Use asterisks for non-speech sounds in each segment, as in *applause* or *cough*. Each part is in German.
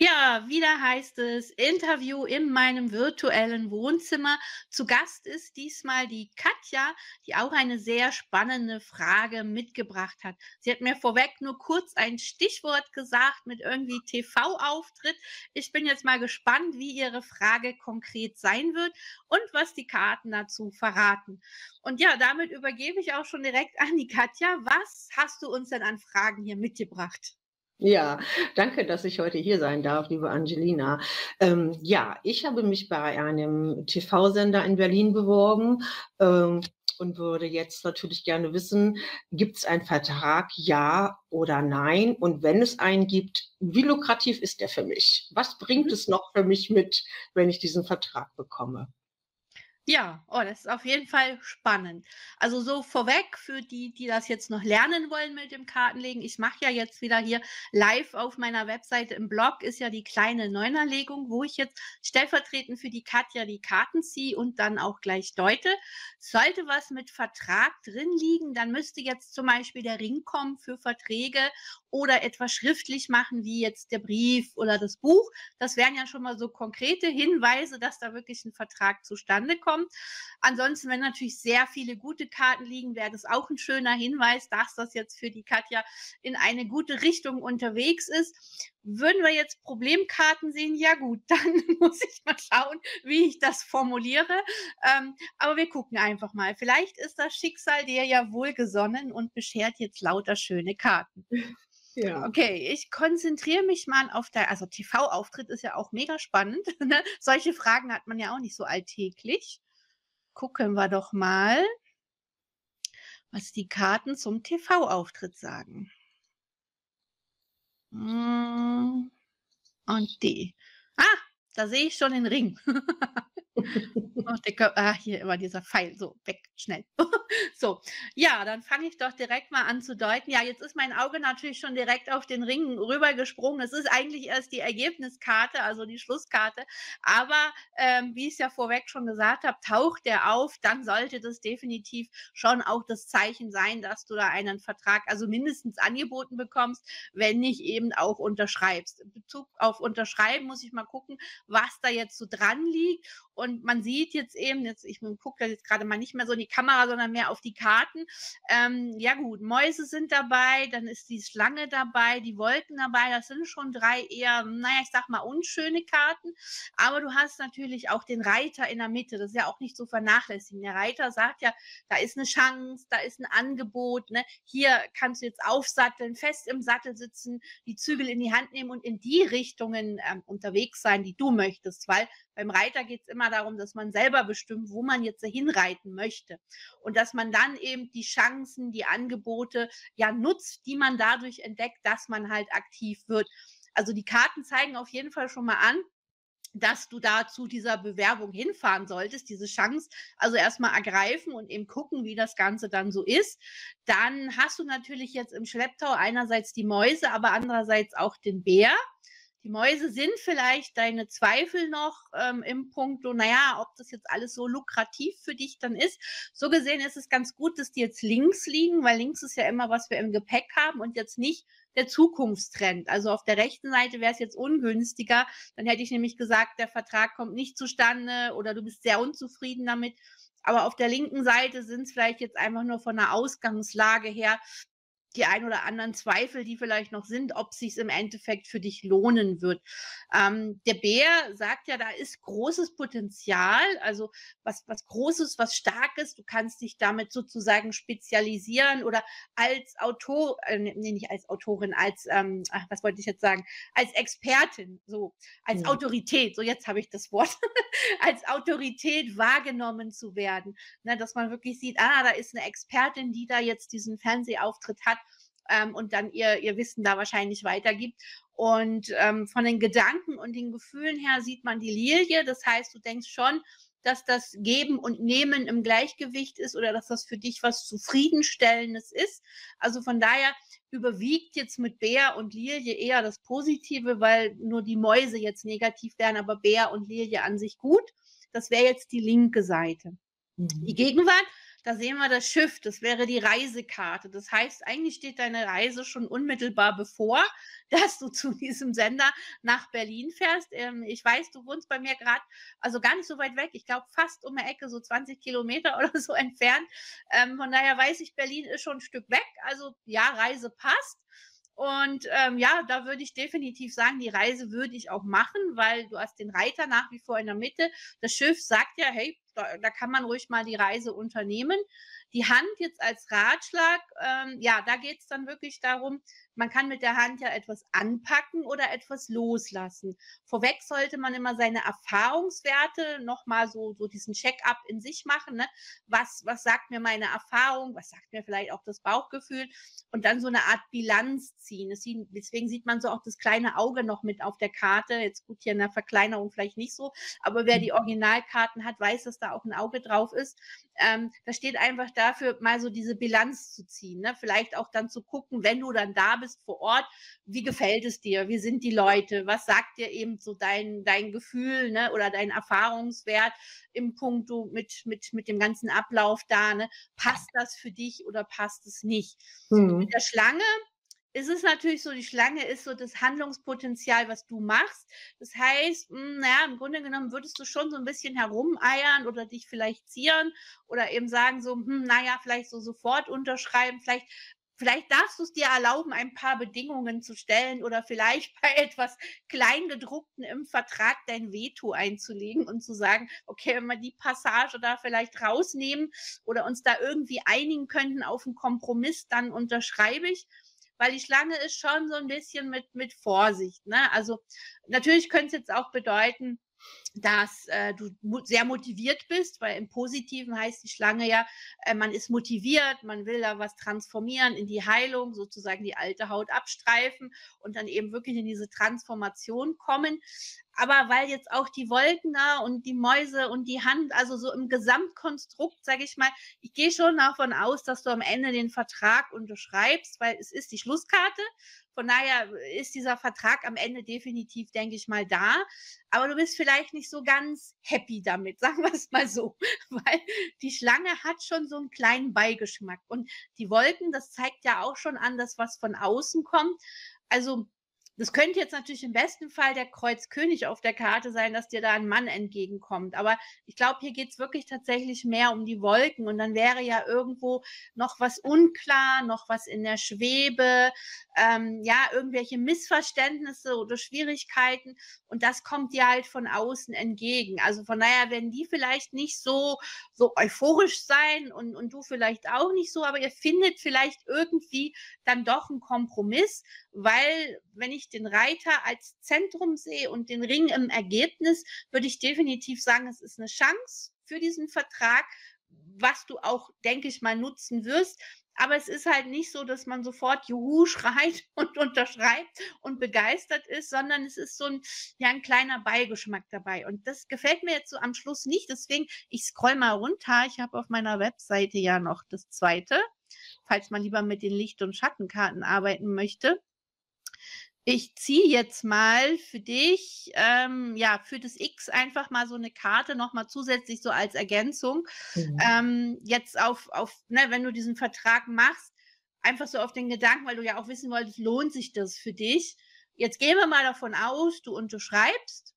Ja, wieder heißt es Interview in meinem virtuellen Wohnzimmer. Zu Gast ist diesmal die Katja, die auch eine sehr spannende Frage mitgebracht hat. Sie hat mir vorweg nur kurz ein Stichwort gesagt mit irgendwie TV-Auftritt. Ich bin jetzt mal gespannt, wie ihre Frage konkret sein wird und was die Karten dazu verraten. Und ja, damit übergebe ich auch schon direkt an die Katja. Was hast du uns denn an Fragen hier mitgebracht? Ja, danke, dass ich heute hier sein darf, liebe Angelina. Ähm, ja, ich habe mich bei einem TV-Sender in Berlin beworben ähm, und würde jetzt natürlich gerne wissen, gibt es einen Vertrag, ja oder nein? Und wenn es einen gibt, wie lukrativ ist der für mich? Was bringt mhm. es noch für mich mit, wenn ich diesen Vertrag bekomme? Ja, oh, das ist auf jeden Fall spannend. Also so vorweg für die, die das jetzt noch lernen wollen mit dem Kartenlegen. Ich mache ja jetzt wieder hier live auf meiner Webseite im Blog ist ja die kleine Neunerlegung, wo ich jetzt stellvertretend für die Katja die Karten ziehe und dann auch gleich deute. Sollte was mit Vertrag drin liegen, dann müsste jetzt zum Beispiel der Ring kommen für Verträge oder etwas schriftlich machen, wie jetzt der Brief oder das Buch. Das wären ja schon mal so konkrete Hinweise, dass da wirklich ein Vertrag zustande kommt kommt. Ansonsten, wenn natürlich sehr viele gute Karten liegen, wäre das auch ein schöner Hinweis, dass das jetzt für die Katja in eine gute Richtung unterwegs ist. Würden wir jetzt Problemkarten sehen? Ja gut, *laughs* dann muss ich mal schauen, wie ich das formuliere. Ähm, aber wir gucken einfach mal. Vielleicht ist das Schicksal dir ja wohlgesonnen und beschert jetzt lauter schöne Karten. *laughs* Ja. Okay, ich konzentriere mich mal auf der, also TV-Auftritt ist ja auch mega spannend. *laughs* Ne? Solche Fragen hat man ja auch nicht so alltäglich gucken wir doch mal, was die Karten zum TV-Auftritt sagen. Hm, und die. Ah, da sehe ich schon den Ring. *laughs* ah, hier immer dieser Pfeil. So, weg, schnell. *laughs* so, ja, dann fange ich doch direkt mal an zu deuten. Ja, jetzt ist mein Auge natürlich schon direkt auf den Ring rübergesprungen. Das ist eigentlich erst die Ergebniskarte, also die Schlusskarte. Aber ähm, wie ich es ja vorweg schon gesagt habe, taucht der auf, dann sollte das definitiv schon auch das Zeichen sein, dass du da einen Vertrag, also mindestens angeboten bekommst, wenn nicht eben auch unterschreibst. In Bezug auf Unterschreiben muss ich mal gucken, was da jetzt so dran liegt. Und man sieht jetzt eben, jetzt, ich gucke jetzt gerade mal nicht mehr so in die Kamera, sondern mehr auf die Karten. Ähm, ja gut, Mäuse sind dabei, dann ist die Schlange dabei, die Wolken dabei. Das sind schon drei eher, naja, ich sag mal, unschöne Karten. Aber du hast natürlich auch den Reiter in der Mitte. Das ist ja auch nicht so vernachlässigen. Der Reiter sagt ja, da ist eine Chance, da ist ein Angebot. Ne? Hier kannst du jetzt aufsatteln, fest im Sattel sitzen, die Zügel in die Hand nehmen und in die Richtungen ähm, unterwegs sein, die du möchtest. Weil beim Reiter geht es immer darum, dass man selber bestimmt, wo man jetzt hinreiten möchte. Und dass man dann eben die Chancen, die Angebote ja nutzt, die man dadurch entdeckt, dass man halt aktiv wird. Also die Karten zeigen auf jeden Fall schon mal an, dass du da zu dieser Bewerbung hinfahren solltest, diese Chance also erstmal ergreifen und eben gucken, wie das Ganze dann so ist. Dann hast du natürlich jetzt im Schlepptau einerseits die Mäuse, aber andererseits auch den Bär. Die Mäuse sind vielleicht deine Zweifel noch ähm, im Punkt, naja, ob das jetzt alles so lukrativ für dich dann ist. So gesehen ist es ganz gut, dass die jetzt links liegen, weil links ist ja immer, was wir im Gepäck haben und jetzt nicht der Zukunftstrend. Also auf der rechten Seite wäre es jetzt ungünstiger. Dann hätte ich nämlich gesagt, der Vertrag kommt nicht zustande oder du bist sehr unzufrieden damit. Aber auf der linken Seite sind es vielleicht jetzt einfach nur von der Ausgangslage her die ein oder anderen Zweifel, die vielleicht noch sind, ob sich im Endeffekt für dich lohnen wird. Ähm, der Bär sagt ja, da ist großes Potenzial, also was, was Großes, was Starkes. Du kannst dich damit sozusagen spezialisieren oder als Autor, äh, nee, nicht als Autorin, als, ähm, ach, was wollte ich jetzt sagen, als Expertin, so, als ja. Autorität, so jetzt habe ich das Wort, *laughs* als Autorität wahrgenommen zu werden. Ne, dass man wirklich sieht, ah, da ist eine Expertin, die da jetzt diesen Fernsehauftritt hat ähm, und dann ihr, ihr Wissen da wahrscheinlich weitergibt. Und ähm, von den Gedanken und den Gefühlen her sieht man die Lilie. Das heißt, du denkst schon, dass das Geben und Nehmen im Gleichgewicht ist oder dass das für dich was Zufriedenstellendes ist. Also von daher überwiegt jetzt mit Bär und Lilie eher das Positive, weil nur die Mäuse jetzt negativ wären, aber Bär und Lilie an sich gut. Das wäre jetzt die linke Seite. Mhm. Die Gegenwart da sehen wir das Schiff, das wäre die Reisekarte. Das heißt, eigentlich steht deine Reise schon unmittelbar bevor, *laughs* dass du zu diesem Sender nach Berlin fährst. Ähm, ich weiß, du wohnst bei mir gerade, also gar nicht so weit weg, ich glaube fast um die Ecke, so 20 Kilometer *laughs* oder so entfernt. Ähm, von daher weiß ich, Berlin ist schon ein Stück weg. Also ja, Reise passt. Und ähm, ja, da würde ich definitiv sagen, die Reise würde ich auch machen, weil du hast den Reiter nach wie vor in der Mitte. Das Schiff sagt ja, hey, da, da kann man ruhig mal die Reise unternehmen. Die Hand jetzt als Ratschlag, ähm, ja, da geht es dann wirklich darum, man kann mit der Hand ja etwas anpacken oder etwas loslassen. Vorweg sollte man immer seine Erfahrungswerte nochmal so, so diesen Check-up in sich machen. Ne? Was, was sagt mir meine Erfahrung? Was sagt mir vielleicht auch das Bauchgefühl? Und dann so eine Art Bilanz ziehen. Deswegen sieht man so auch das kleine Auge noch mit auf der Karte. Jetzt gut, hier in der Verkleinerung vielleicht nicht so, aber wer mhm. die Originalkarten hat, weiß, dass da auch ein Auge drauf ist. Ähm, da steht einfach dafür, mal so diese Bilanz zu ziehen. Ne? Vielleicht auch dann zu gucken, wenn du dann da bist vor Ort, wie gefällt es dir? Wie sind die Leute? Was sagt dir eben so dein, dein Gefühl ne? oder dein Erfahrungswert im Punkto mit, mit, mit dem ganzen Ablauf da? Ne? Passt das für dich oder passt es nicht? Mhm. Mit der Schlange ist es natürlich so, die Schlange ist so das Handlungspotenzial, was du machst. Das heißt, hm, naja, im Grunde genommen würdest du schon so ein bisschen herumeiern oder dich vielleicht zieren oder eben sagen so, hm, naja, vielleicht so sofort unterschreiben, vielleicht Vielleicht darfst du es dir erlauben, ein paar Bedingungen zu stellen oder vielleicht bei *laughs* etwas Kleingedruckten im Vertrag dein Veto einzulegen und zu sagen, okay, wenn wir die Passage da vielleicht rausnehmen oder uns da irgendwie einigen könnten auf einen Kompromiss, dann unterschreibe ich weil die Schlange ist schon so ein bisschen mit, mit Vorsicht. Ne? Also natürlich könnte es jetzt auch bedeuten, dass äh, du sehr motiviert bist, weil im Positiven heißt die Schlange ja, äh, man ist motiviert, man will da was transformieren in die Heilung, sozusagen die alte Haut abstreifen und dann eben wirklich in diese Transformation kommen aber weil jetzt auch die Wolken da und die Mäuse und die Hand, also so im Gesamtkonstrukt, sage ich mal, ich gehe schon davon aus, dass du am Ende den Vertrag unterschreibst, weil es ist die Schlusskarte. Von daher ist dieser Vertrag am Ende definitiv, denke ich mal, da. Aber du bist vielleicht nicht so ganz happy damit, *laughs* sagen wir es mal so, *laughs* weil die Schlange hat schon so einen kleinen Beigeschmack. Und die Wolken, das zeigt ja auch schon an, dass was von außen kommt. Also das könnte jetzt natürlich im besten Fall der Kreuzkönig auf der Karte sein, dass dir da ein Mann entgegenkommt. Aber ich glaube, hier geht es wirklich tatsächlich mehr um die Wolken. Und dann wäre ja irgendwo noch was unklar, noch was in der Schwebe, ähm, ja, irgendwelche Missverständnisse oder Schwierigkeiten. Und das kommt dir halt von außen entgegen. Also von daher werden die vielleicht nicht so, so euphorisch sein und, und du vielleicht auch nicht so, aber ihr findet vielleicht irgendwie dann doch einen Kompromiss, weil wenn ich den Reiter als Zentrum sehe und den Ring im Ergebnis, würde ich definitiv sagen, es ist eine Chance für diesen Vertrag, was du auch, denke ich mal, nutzen wirst. Aber es ist halt nicht so, dass man sofort Juhu *laughs* schreit und unterschreibt und begeistert ist, sondern es ist so ein, ja, ein kleiner Beigeschmack dabei. Und das gefällt mir jetzt so am Schluss nicht. Deswegen, ich scroll mal runter. Ich habe auf meiner Webseite ja noch das zweite, falls man lieber mit den Licht- und Schattenkarten arbeiten möchte ich ziehe jetzt mal für dich, ähm, ja, für das X einfach mal so eine Karte nochmal zusätzlich so als Ergänzung. Mhm. Ähm, jetzt auf, auf ne, wenn du diesen Vertrag machst, einfach so auf den Gedanken, weil du ja auch wissen wolltest, lohnt sich das für dich. Jetzt gehen wir mal davon aus, du unterschreibst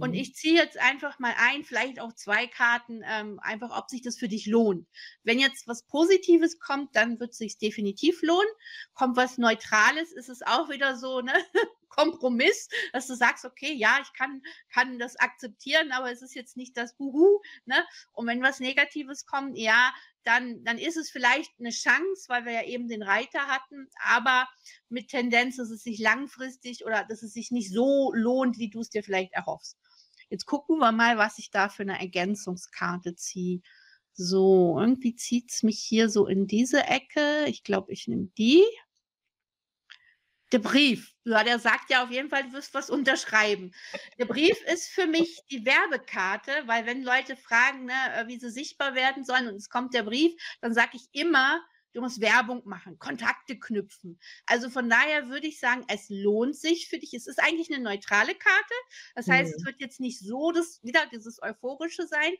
und mhm. ich ziehe jetzt einfach mal ein, vielleicht auch zwei Karten, ähm, einfach, ob sich das für dich lohnt. Wenn jetzt was Positives kommt, dann wird es sich definitiv lohnen. Kommt was Neutrales, ist es auch wieder so, ne? *laughs* Kompromiss, dass du sagst, okay, ja, ich kann, kann das akzeptieren, aber es ist jetzt nicht das Buhu, ne? Und wenn was Negatives kommt, ja, dann, dann ist es vielleicht eine Chance, weil wir ja eben den Reiter hatten, aber mit Tendenz, dass es sich langfristig oder dass es sich nicht so lohnt, wie du es dir vielleicht erhoffst. Jetzt gucken wir mal, was ich da für eine Ergänzungskarte ziehe. So, irgendwie zieht es mich hier so in diese Ecke. Ich glaube, ich nehme die. Der Brief. Ja, der sagt ja auf jeden Fall, du wirst was unterschreiben. Der Brief ist für mich die Werbekarte, weil wenn Leute fragen, ne, äh, wie sie sichtbar werden sollen und es kommt der Brief, dann sage ich immer, du musst Werbung machen, Kontakte knüpfen. Also von daher würde ich sagen, es lohnt sich für dich. Es ist eigentlich eine neutrale Karte. Das heißt, mhm. es wird jetzt nicht so das, wieder dieses Euphorische sein.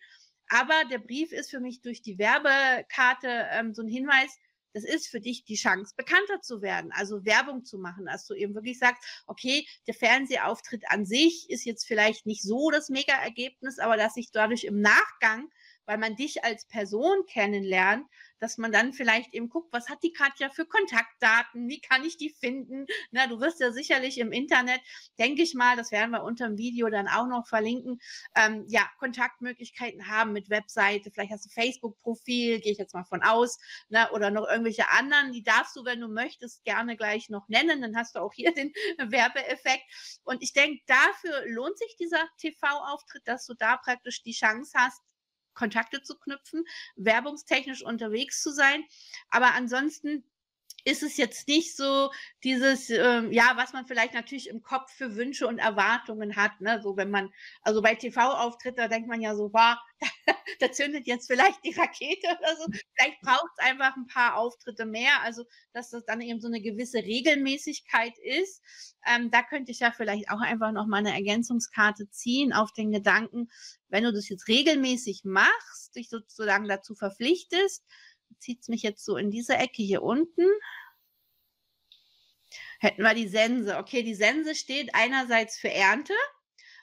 Aber der Brief ist für mich durch die Werbekarte ähm, so ein Hinweis, das ist für dich die Chance, bekannter zu werden, also Werbung zu machen, dass du eben wirklich sagst, okay, der Fernsehauftritt an sich ist jetzt vielleicht nicht so das Mega-Ergebnis, aber dass ich dadurch im Nachgang weil man dich als Person kennenlernt, dass man dann vielleicht eben guckt, was hat die Katja für Kontaktdaten, wie kann ich die finden? Na, du wirst ja sicherlich im Internet, denke ich mal, das werden wir unter dem Video dann auch noch verlinken, ähm, ja, Kontaktmöglichkeiten haben mit Webseite, vielleicht hast du Facebook-Profil, gehe ich jetzt mal von aus, ne, oder noch irgendwelche anderen, die darfst du, wenn du möchtest, gerne gleich noch nennen, dann hast du auch hier den *laughs* Werbeeffekt. Und ich denke, dafür lohnt sich dieser TV-Auftritt, dass du da praktisch die Chance hast, Kontakte zu knüpfen, werbungstechnisch unterwegs zu sein. Aber ansonsten ist es jetzt nicht so dieses, ähm, ja, was man vielleicht natürlich im Kopf für Wünsche und Erwartungen hat. Ne? So, wenn man, also bei TV-Auftritt, da denkt man ja so, wow, *laughs* da zündet jetzt vielleicht die Rakete oder so. Vielleicht braucht es einfach ein paar Auftritte mehr. Also, dass das dann eben so eine gewisse Regelmäßigkeit ist. Ähm, da könnte ich ja vielleicht auch einfach noch mal eine Ergänzungskarte ziehen auf den Gedanken, wenn du das jetzt regelmäßig machst, dich sozusagen dazu verpflichtest, zieht es mich jetzt so in diese Ecke hier unten. Hätten wir die Sense. Okay, die Sense steht einerseits für Ernte,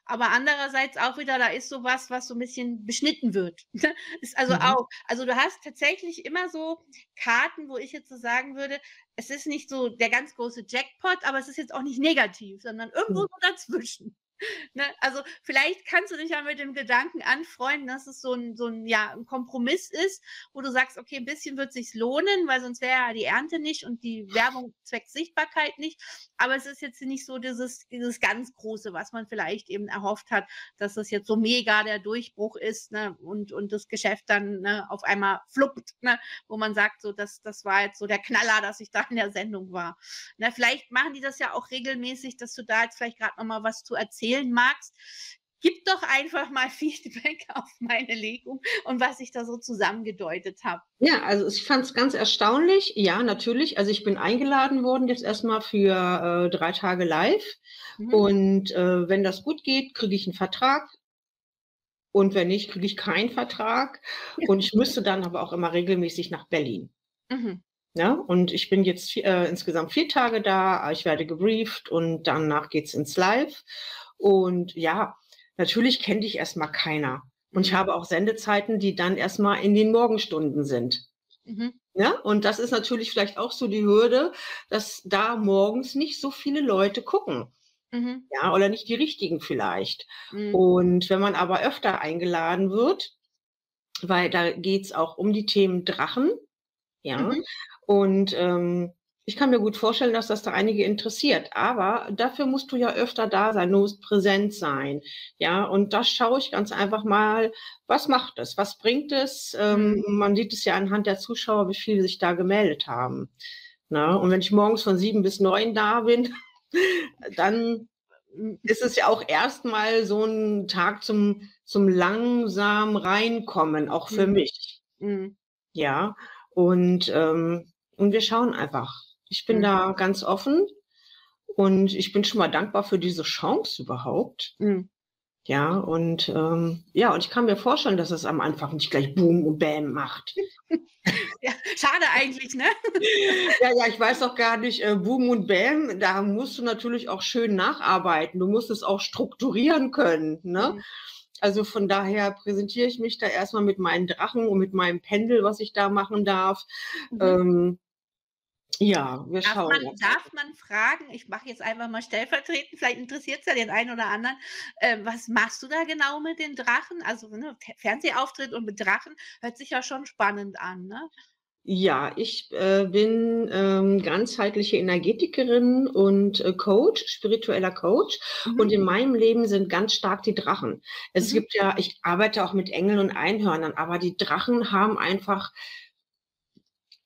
aber andererseits auch wieder, da ist sowas, was so ein bisschen beschnitten wird. *laughs* ist also mhm. auch, also du hast tatsächlich immer so Karten, wo ich jetzt so sagen würde, es ist nicht so der ganz große Jackpot, aber es ist jetzt auch nicht negativ, sondern irgendwo mhm. so dazwischen. *laughs* Ne? Also vielleicht kannst du dich ja mit dem Gedanken anfreunden, dass es so ein, so ein, ja, ein Kompromiss ist, wo du sagst, okay, ein bisschen wird sich lohnen, weil sonst wäre ja die Ernte nicht und die Werbung zwecks Sichtbarkeit nicht. Aber es ist jetzt nicht so dieses, dieses ganz Große, was man vielleicht eben erhofft hat, dass das jetzt so mega der Durchbruch ist ne? und, und das Geschäft dann ne, auf einmal fluppt, ne? wo man sagt, so, das, das war jetzt so der Knaller, dass ich da in der Sendung war. Ne? Vielleicht machen die das ja auch regelmäßig, dass du da jetzt vielleicht gerade nochmal was zu erzählen erzählen magst, gib doch einfach mal *laughs* Feedback auf meine Legung und was ich da so zusammengedeutet habe. Ja, also ich fand es ganz erstaunlich. Ja, natürlich. Also ich bin eingeladen worden jetzt erstmal für äh, drei Tage live. Mhm. Und äh, wenn das gut geht, kriege ich einen Vertrag. Und wenn nicht, kriege ich keinen Vertrag. Und ich müsste dann aber auch immer regelmäßig nach Berlin. Mhm. Ja, und ich bin jetzt äh, insgesamt vier Tage da. Ich werde gebrieft und danach geht es ins Live. Und ja, natürlich kennt dich erstmal keiner. Und ich mhm. habe auch Sendezeiten, die dann erstmal in den Morgenstunden sind. Mhm. Ja, und das ist natürlich vielleicht auch so die Hürde, dass da morgens nicht so viele Leute gucken. Mhm. Ja, oder nicht die richtigen vielleicht. Mhm. Und wenn man aber öfter eingeladen wird, weil da geht es auch um die Themen Drachen, ja, mhm. und ähm, ich kann mir gut vorstellen, dass das da einige interessiert, aber dafür musst du ja öfter da sein, du musst präsent sein. Ja, und das schaue ich ganz einfach mal, was macht es, was bringt es? Ähm, mhm. man sieht es ja anhand der Zuschauer, wie viele sich da gemeldet haben. Na, und wenn ich morgens von sieben bis neun da bin, *laughs* dann ist es ja auch erstmal so ein Tag zum, zum langsam reinkommen, auch für mhm. mich. Mhm. Ja, und, ähm, und wir schauen einfach. Ich bin mhm. da ganz offen und ich bin schon mal dankbar für diese Chance überhaupt. Mhm. Ja, und ähm, ja, und ich kann mir vorstellen, dass es am Anfang nicht gleich Boom und Bam macht. *laughs* ja, schade eigentlich, ne? ja, ja, ich weiß auch gar nicht, äh, Boom und Bam, da musst du natürlich auch schön nacharbeiten. Du musst es auch strukturieren können, ne? Mhm. Also von daher präsentiere ich mich da erstmal mit meinen Drachen und mit meinem Pendel, was ich da machen darf. Mhm. Ähm, ja, wir darf schauen. Man, darf man fragen, ich mache jetzt einfach mal stellvertretend, vielleicht interessiert es ja den einen oder anderen, äh, was machst du da genau mit den Drachen? Also ne, Fernsehauftritt und mit Drachen hört sich ja schon spannend an, ne? Ja, ich äh, bin ähm, ganzheitliche Energetikerin und äh, Coach, spiritueller Coach. Mhm. Und in meinem Leben sind ganz stark die Drachen. Es mhm. gibt ja, ich arbeite auch mit Engeln und Einhörnern, aber die Drachen haben einfach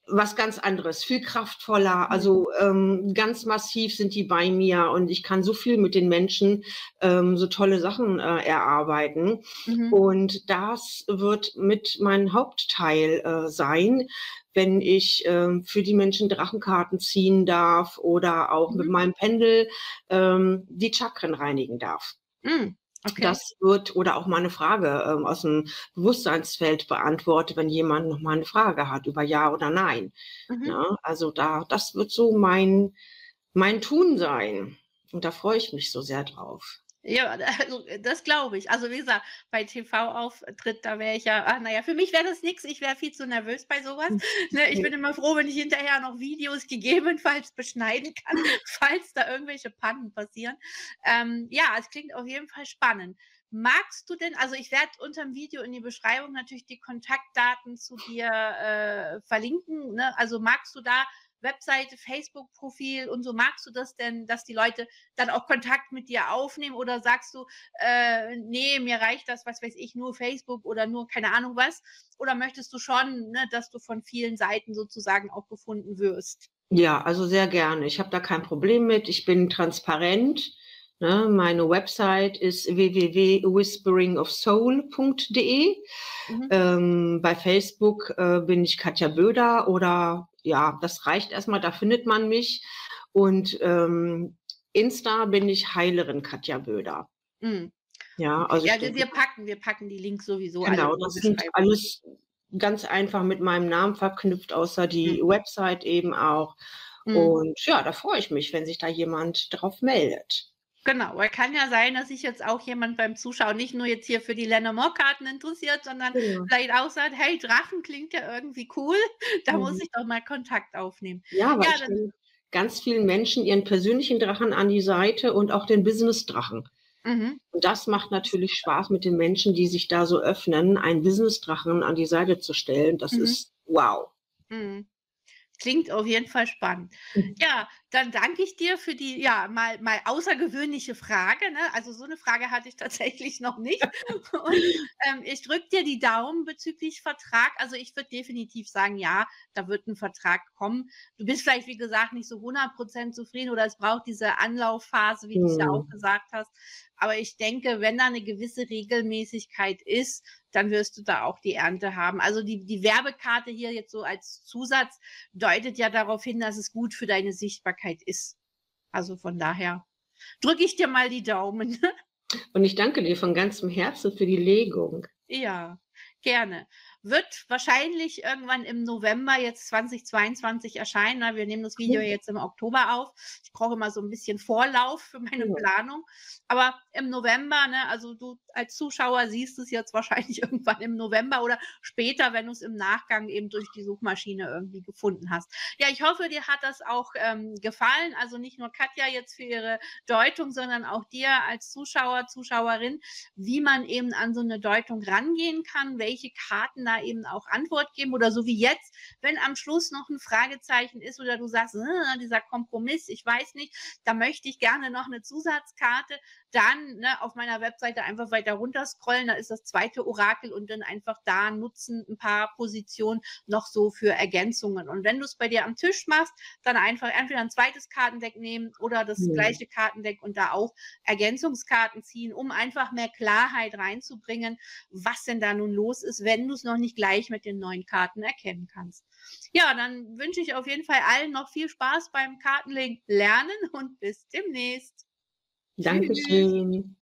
was ganz anderes, viel kraftvoller, mhm. also ähm, ganz massiv sind die bei mir und ich kann so viel mit den Menschen ähm, so tolle Sachen äh, erarbeiten. Mhm. Und das wird mit meinem Hauptteil äh, sein, wenn ich äh, für die Menschen Drachenkarten ziehen darf oder auch mhm. mit meinem Pendel ähm, die Chakren reinigen darf. Mhm. Okay. Das wird oder auch mal eine Frage ähm, aus dem Bewusstseinsfeld beantwortet, wenn jemand noch mal eine Frage hat über Ja oder Nein. Mhm. Ja, ne? also da, das wird so mein, mein Tun sein. Und da freue ich mich so sehr drauf. Ja, *laughs* also das glaube ich. Also wie gesagt, bei TV-Auftritt, da wäre ich ja, ach, naja, für mich wäre das nichts. Ich wäre viel zu nervös bei sowas. Hm. Ne, ich bin immer froh, wenn ich hinterher noch Videos *laughs* gegebenenfalls beschneiden kann, *laughs* falls da irgendwelche Pannen passieren. Ähm, ja, es klingt auf jeden Fall spannend. Magst du denn, also ich werde unter dem Video in die Beschreibung natürlich die Kontaktdaten zu dir äh, verlinken. Ne? Also magst du da Webseite, Facebook-Profil und so. Magst du das denn, dass die Leute dann auch Kontakt mit dir aufnehmen oder sagst du, äh, nee, mir reicht das, was weiß ich, nur Facebook oder nur keine Ahnung was? Oder möchtest du schon, ne, dass du von vielen Seiten sozusagen auch gefunden wirst? Ja, also sehr gerne. Ich habe da kein Problem mit. Ich bin transparent. Ne? Meine Website ist www.whisperingofsoul.de. Mhm. Ähm, bei Facebook äh, bin ich Katja Böder oder ja, das reicht erstmal, da findet man mich. Und ähm, Insta bin ich Heilerin Katja Böder. Mhm. Ja, also ja, wir, packen, wir packen die Links sowieso. Genau, das sind alles ganz einfach mit meinem Namen verknüpft, außer die mhm. Website eben auch. Mhm. Und ja, da freue ich mich, wenn sich da jemand drauf meldet. Genau, weil kann ja sein, dass sich jetzt auch jemand beim Zuschauen nicht nur jetzt hier für die Lenormand-Karten interessiert, sondern genau. vielleicht auch sagt, hey, Drachen klingt ja irgendwie cool, *laughs* da mhm. muss ich doch mal Kontakt aufnehmen. Ja, weil ja, ganz vielen Menschen ihren persönlichen Drachen an die Seite und auch den Business-Drachen. Mhm. Und das macht natürlich Spaß mit den Menschen, die sich da so öffnen, einen Business-Drachen an die Seite zu stellen. Das mhm. ist wow. Mhm. Klingt auf jeden Fall spannend. Mhm. Ja, dann danke ich dir für die ja mal, mal außergewöhnliche Frage. Ne? Also so eine Frage hatte ich *laughs* tatsächlich noch nicht. Und ähm, ich drücke dir die Daumen bezüglich Vertrag. Also ich würde definitiv sagen, ja, da wird ein Vertrag kommen. Du bist vielleicht, wie gesagt, nicht so 100% zufrieden oder es braucht diese Anlaufphase, wie mhm. du es ja auch gesagt hast. Aber ich denke, wenn da eine gewisse Regelmäßigkeit ist, dann wirst du da auch die Ernte haben. Also die, die Werbekarte hier jetzt so als Zusatz deutet ja darauf hin, dass es gut für deine Sichtbarkeit ist. Also von daher drücke ich dir mal die Daumen. *laughs* Und ich danke dir von ganzem Herzen für die Legung. Ja, gerne wird wahrscheinlich irgendwann im November jetzt 2022 erscheinen. Ne? Wir nehmen das Video jetzt im Oktober auf. Ich brauche immer so ein bisschen Vorlauf für meine Planung. Aber im November, ne, also du als Zuschauer siehst es jetzt wahrscheinlich *laughs* irgendwann im November oder später, wenn du es im Nachgang eben durch die Suchmaschine irgendwie gefunden hast. Ja, ich hoffe, dir hat das auch ähm, gefallen. Also nicht nur Katja jetzt für ihre Deutung, sondern auch dir als Zuschauer, Zuschauerin, wie man eben an so eine Deutung rangehen kann, welche Karten da eben auch Antwort geben oder so wie jetzt, wenn am Schluss noch ein Fragezeichen ist oder du sagst, äh, dieser Kompromiss, ich weiß nicht, da möchte ich gerne noch eine Zusatzkarte, dann ne, auf meiner Webseite einfach weiter runter scrollen, da ist das zweite Orakel und dann einfach da nutzen ein paar Positionen noch so für Ergänzungen. Und wenn du es bei dir am Tisch machst, dann einfach entweder ein zweites Kartendeck nehmen oder das mhm. gleiche Kartendeck und da auch Ergänzungskarten ziehen, um einfach mehr Klarheit reinzubringen, was denn da nun los ist, wenn du es noch nicht gleich mit den neuen Karten erkennen kannst. Ja, dann wünsche ich auf jeden Fall allen noch viel Spaß beim Kartenlegen lernen und bis demnächst. Dankeschön.